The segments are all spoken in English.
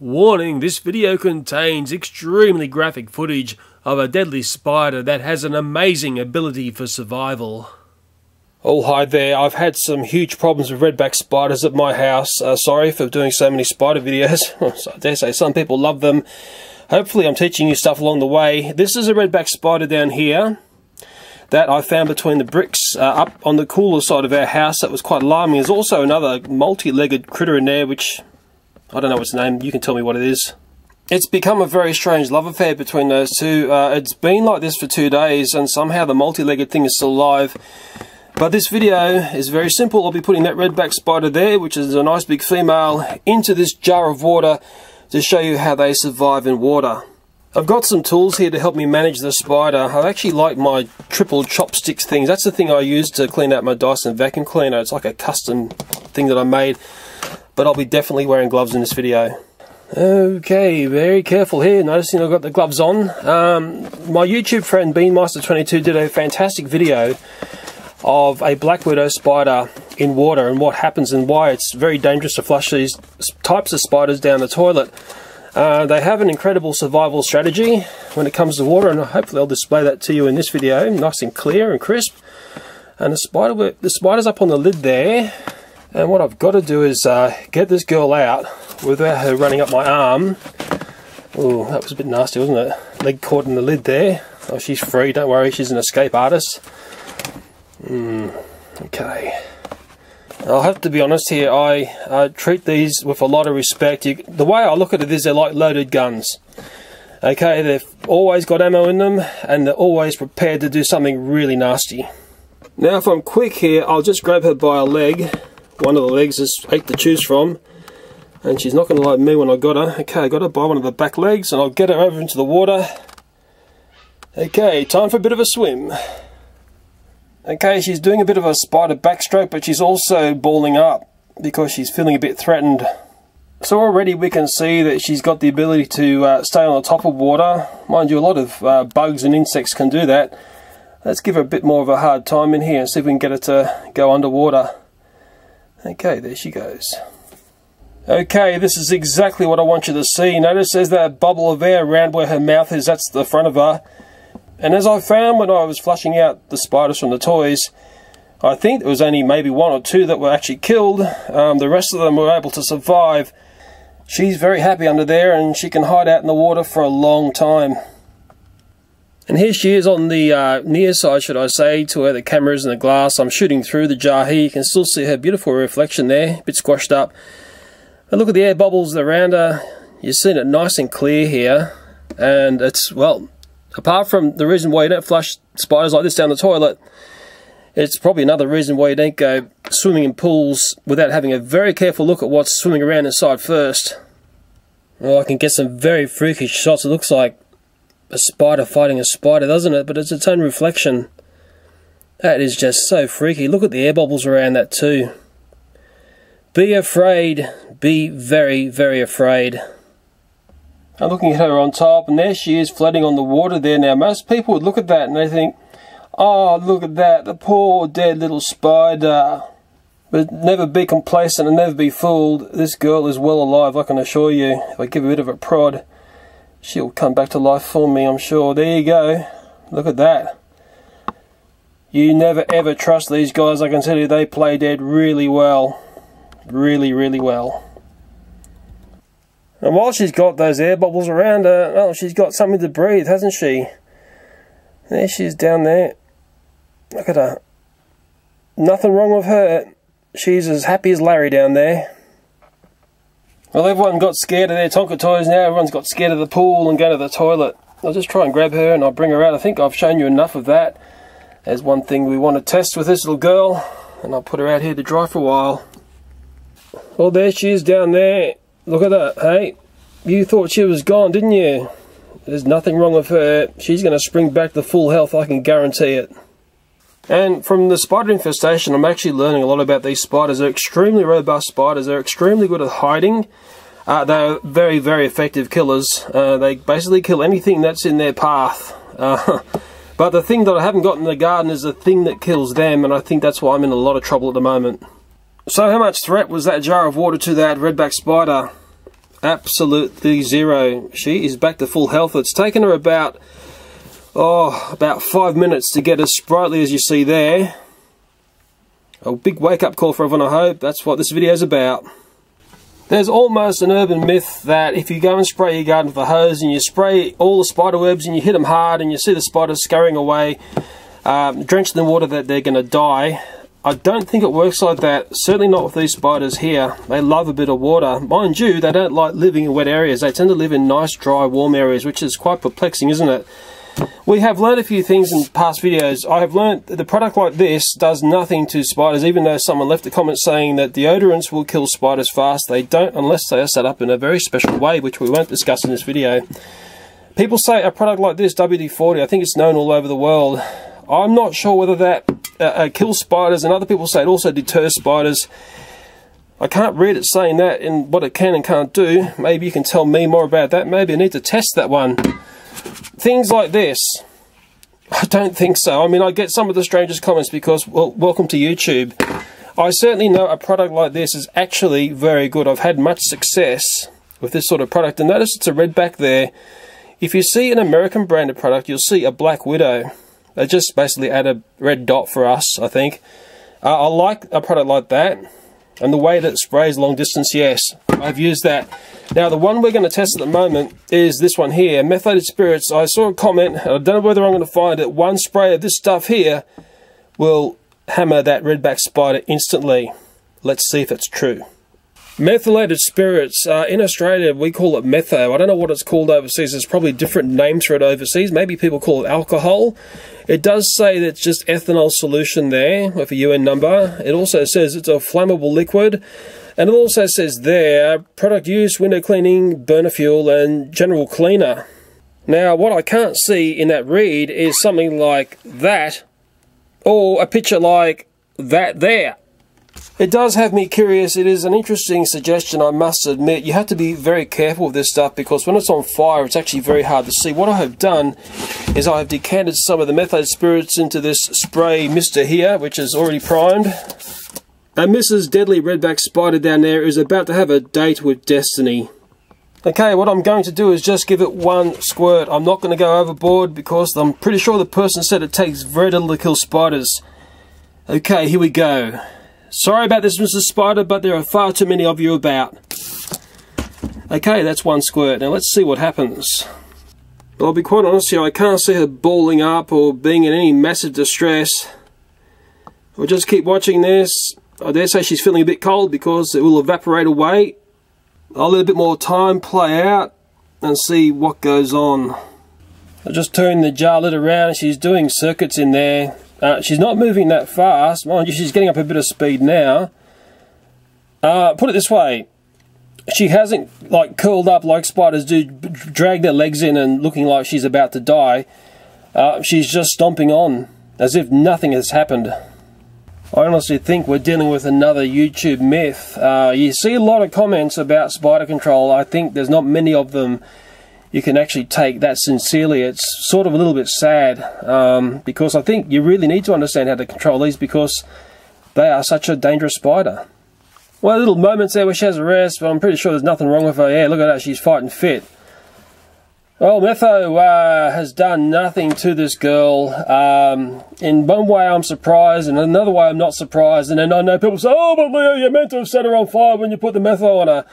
Warning, this video contains extremely graphic footage of a deadly spider that has an amazing ability for survival. Oh, hi there. I've had some huge problems with redback spiders at my house. Uh, sorry for doing so many spider videos. I dare say some people love them. Hopefully I'm teaching you stuff along the way. This is a redback spider down here that I found between the bricks uh, up on the cooler side of our house that was quite alarming. There's also another multi-legged critter in there which I don't know its name. You can tell me what it is. It's become a very strange love affair between those two. Uh, it's been like this for two days, and somehow the multi-legged thing is still alive. But this video is very simple. I'll be putting that redback spider there, which is a nice big female, into this jar of water to show you how they survive in water. I've got some tools here to help me manage the spider. I actually like my triple chopsticks things. That's the thing I use to clean out my Dyson vacuum cleaner. It's like a custom thing that I made but I'll be definitely wearing gloves in this video. Okay, very careful here. Noticing I've got the gloves on. Um, my YouTube friend Beanmeister22 did a fantastic video of a black widow spider in water and what happens and why it's very dangerous to flush these types of spiders down the toilet. Uh, they have an incredible survival strategy when it comes to water and hopefully I'll display that to you in this video nice and clear and crisp. And the spider, the spider's up on the lid there and what I've got to do is uh, get this girl out without her running up my arm. Oh, that was a bit nasty, wasn't it? Leg caught in the lid there. Oh, she's free, don't worry, she's an escape artist. Hmm, okay. I'll have to be honest here, I uh, treat these with a lot of respect. You, the way I look at it is they're like loaded guns. Okay, they've always got ammo in them, and they're always prepared to do something really nasty. Now if I'm quick here, I'll just grab her by a leg one of the legs is eight to choose from and she's not going to like me when I got her. Okay, I got her by one of the back legs and I'll get her over into the water. Okay, time for a bit of a swim. Okay, she's doing a bit of a spider backstroke but she's also balling up because she's feeling a bit threatened. So already we can see that she's got the ability to uh, stay on the top of water. Mind you, a lot of uh, bugs and insects can do that. Let's give her a bit more of a hard time in here and see if we can get her to go underwater. Okay, there she goes. Okay, this is exactly what I want you to see. Notice there's that bubble of air around where her mouth is. That's the front of her. And as I found when I was flushing out the spiders from the toys, I think there was only maybe one or two that were actually killed. Um, the rest of them were able to survive. She's very happy under there and she can hide out in the water for a long time. And here she is on the uh, near side, should I say, to where the camera is in the glass. I'm shooting through the jar here. You can still see her beautiful reflection there, a bit squashed up. But look at the air bubbles around her. You're seeing it nice and clear here. And it's, well, apart from the reason why you don't flush spiders like this down the toilet, it's probably another reason why you don't go swimming in pools without having a very careful look at what's swimming around inside first. Well, I can get some very freakish shots. It looks like a spider fighting a spider, doesn't it? But it's its own reflection. That is just so freaky. Look at the air bubbles around that too. Be afraid. Be very, very afraid. I'm looking at her on top, and there she is floating on the water there. Now, most people would look at that and they think, oh, look at that, the poor dead little spider. But never be complacent and never be fooled. This girl is well alive, I can assure you, if I give a bit of a prod she'll come back to life for me, I'm sure. There you go. Look at that. You never ever trust these guys. I can tell you they play dead really well. Really, really well. And while she's got those air bubbles around her, well, she's got something to breathe, hasn't she? There she is down there. Look at her. Nothing wrong with her. She's as happy as Larry down there. Well, everyone got scared of their Tonka toys now. Everyone's got scared of the pool and going to the toilet. I'll just try and grab her and I'll bring her out. I think I've shown you enough of that. There's one thing we want to test with this little girl. And I'll put her out here to dry for a while. Well, there she is down there. Look at that, hey? You thought she was gone, didn't you? There's nothing wrong with her. She's going to spring back to full health, I can guarantee it. And from the spider infestation, I'm actually learning a lot about these spiders. They're extremely robust spiders. They're extremely good at hiding. Uh, they're very, very effective killers. Uh, they basically kill anything that's in their path. Uh, but the thing that I haven't got in the garden is the thing that kills them, and I think that's why I'm in a lot of trouble at the moment. So how much threat was that jar of water to that redback spider? absolutely zero. She is back to full health. It's taken her about, oh, about five minutes to get as sprightly as you see there. A big wake-up call for everyone, I hope. That's what this video is about. There's almost an urban myth that if you go and spray your garden with a hose and you spray all the spider webs and you hit them hard and you see the spiders scurrying away, um, drenched in water, that they're going to die. I don't think it works like that. Certainly not with these spiders here. They love a bit of water. Mind you, they don't like living in wet areas. They tend to live in nice, dry, warm areas, which is quite perplexing, isn't it? We have learned a few things in past videos. I have learned that the product like this does nothing to spiders, even though someone left a comment saying that deodorants will kill spiders fast. They don't unless they are set up in a very special way, which we won't discuss in this video. People say a product like this, WD-40, I think it's known all over the world. I'm not sure whether that uh, uh, kills spiders, and other people say it also deters spiders. I can't read it saying that in what it can and can't do. Maybe you can tell me more about that. Maybe I need to test that one things like this, I don't think so. I mean, I get some of the strangest comments because, well, welcome to YouTube. I certainly know a product like this is actually very good. I've had much success with this sort of product. And notice it's a red back there. If you see an American branded product, you'll see a Black Widow. They just basically add a red dot for us, I think. Uh, I like a product like that. And the way that it sprays long distance, yes, I've used that. Now, the one we're going to test at the moment is this one here, methylated spirits. I saw a comment, I don't know whether I'm going to find it. One spray of this stuff here will hammer that redback spider instantly. Let's see if it's true. Methylated spirits, uh, in Australia we call it metho. I don't know what it's called overseas. There's probably different names for it overseas. Maybe people call it alcohol. It does say that it's just ethanol solution there with a UN number. It also says it's a flammable liquid. And it also says there, product use, window cleaning, burner fuel and general cleaner. Now what I can't see in that read is something like that or a picture like that there. It does have me curious. It is an interesting suggestion, I must admit. You have to be very careful with this stuff because when it's on fire, it's actually very hard to see. What I have done is I have decanted some of the methylated spirits into this spray mister here, which is already primed. And Mrs. Deadly Redback Spider down there is about to have a date with Destiny. Okay, what I'm going to do is just give it one squirt. I'm not going to go overboard because I'm pretty sure the person said it takes very little to kill spiders. Okay, here we go. Sorry about this, Mrs. Spider, but there are far too many of you about. Okay, that's one squirt. Now let's see what happens. I'll be quite honest here, I can't see her balling up or being in any massive distress. We'll just keep watching this. I dare say she's feeling a bit cold because it will evaporate away. I'll let a bit more time play out and see what goes on. I'll just turn the jar lid around. She's doing circuits in there. Uh, she's not moving that fast. Mind you, she's getting up a bit of speed now. Uh, put it this way. She hasn't like curled up like spiders do, drag their legs in and looking like she's about to die. Uh, she's just stomping on as if nothing has happened. I honestly think we're dealing with another YouTube myth. Uh, you see a lot of comments about spider control. I think there's not many of them you can actually take that sincerely. It's sort of a little bit sad um, because I think you really need to understand how to control these because they are such a dangerous spider. Well, little moments there where she has a rest, but I'm pretty sure there's nothing wrong with her. Yeah, look at that, she's fighting fit. Well, Metho uh, has done nothing to this girl. Um, in one way, I'm surprised, and another way, I'm not surprised. And then I know people say, "Oh, but Leo, you meant to have set her on fire when you put the Metho on her."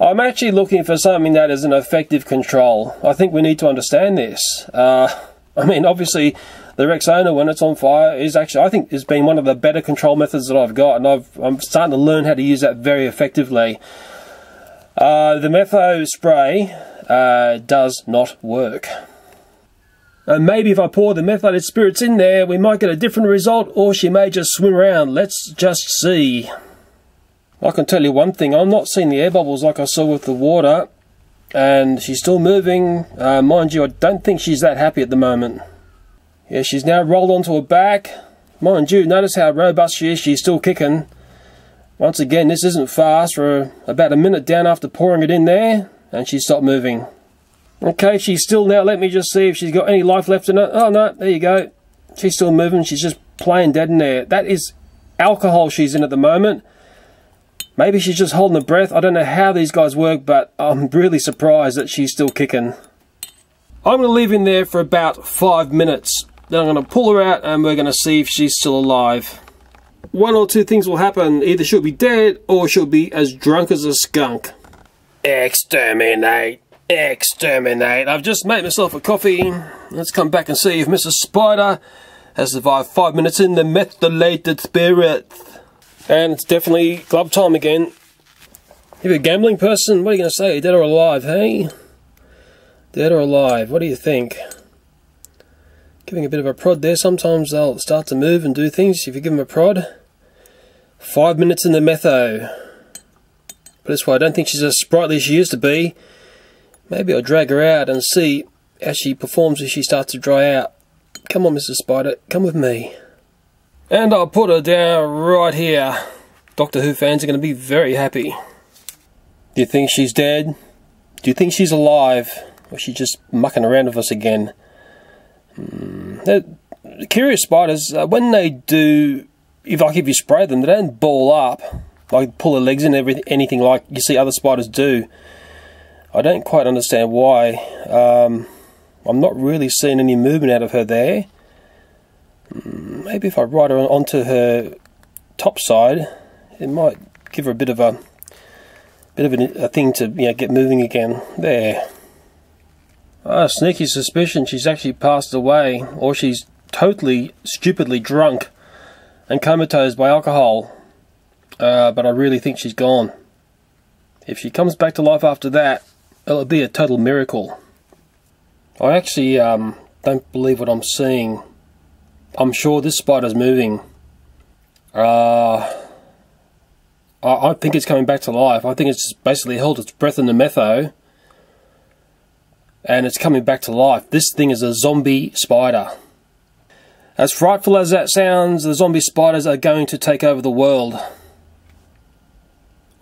I'm actually looking for something that is an effective control. I think we need to understand this. Uh, I mean, obviously, the Rexona, when it's on fire, is actually, I think, has been one of the better control methods that I've got, and I've, I'm starting to learn how to use that very effectively. Uh, the Metho spray uh, does not work. And maybe if I pour the methylated spirits in there, we might get a different result, or she may just swim around. Let's just see. I can tell you one thing, I'm not seeing the air bubbles like I saw with the water, and she's still moving. Uh, mind you, I don't think she's that happy at the moment. Yeah, she's now rolled onto her back. Mind you, notice how robust she is, she's still kicking. Once again, this isn't fast. We're about a minute down after pouring it in there, and she stopped moving. Okay, she's still now. Let me just see if she's got any life left in her. Oh, no, there you go. She's still moving. She's just playing dead in there. That is alcohol she's in at the moment. Maybe she's just holding her breath. I don't know how these guys work, but I'm really surprised that she's still kicking. I'm going to leave in there for about five minutes. Then I'm going to pull her out and we're going to see if she's still alive. One or two things will happen. Either she'll be dead or she'll be as drunk as a skunk. Exterminate. Exterminate. I've just made myself a coffee. Let's come back and see if Mrs. Spider has survived five minutes in the methylated spirit. And it's definitely glove time again. If you're a gambling person, what are you going to say? Dead or alive, hey? Dead or alive? What do you think? Giving a bit of a prod there. Sometimes they'll start to move and do things if you give them a prod. Five minutes in the metho. But that's why I don't think she's as sprightly as she used to be. Maybe I'll drag her out and see how she performs if she starts to dry out. Come on, Mrs. Spider, come with me. And I'll put her down right here. Doctor Who fans are going to be very happy. Do you think she's dead? Do you think she's alive? Or is she just mucking around with us again? Mm. curious spiders, uh, when they do, if like if you spray them, they don't ball up, like pull their legs in everything, anything like you see other spiders do. I don't quite understand why. Um, I'm not really seeing any movement out of her there. Maybe if I ride her onto her top side, it might give her a bit of a bit of a, a thing to you know, get moving again. There. Ah, sneaky suspicion she's actually passed away, or she's totally stupidly drunk and comatose by alcohol. Uh, but I really think she's gone. If she comes back to life after that, it'll be a total miracle. I actually um, don't believe what I'm seeing. I'm sure this spider's moving. Uh, I, I think it's coming back to life. I think it's basically held its breath in the metho and it's coming back to life. This thing is a zombie spider. As frightful as that sounds, the zombie spiders are going to take over the world.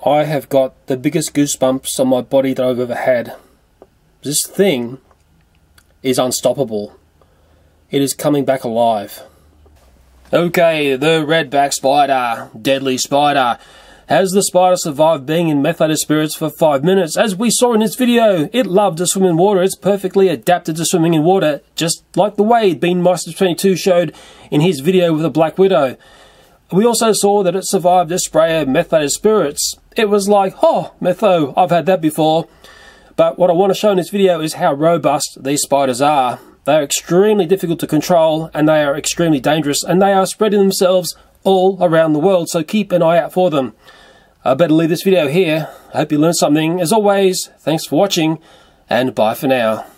I have got the biggest goosebumps on my body that I've ever had. This thing is unstoppable. It is coming back alive. Okay, the redback spider, deadly spider. Has the spider survived being in methylated spirits for 5 minutes? As we saw in this video, it loved to swim in water. It's perfectly adapted to swimming in water, just like the way Bean Meister 22 showed in his video with the Black Widow. We also saw that it survived a spray of methylated spirits. It was like, oh, metho, I've had that before. But what I want to show in this video is how robust these spiders are. They are extremely difficult to control and they are extremely dangerous and they are spreading themselves all around the world, so keep an eye out for them. I better leave this video here. I hope you learned something. As always, thanks for watching, and bye for now.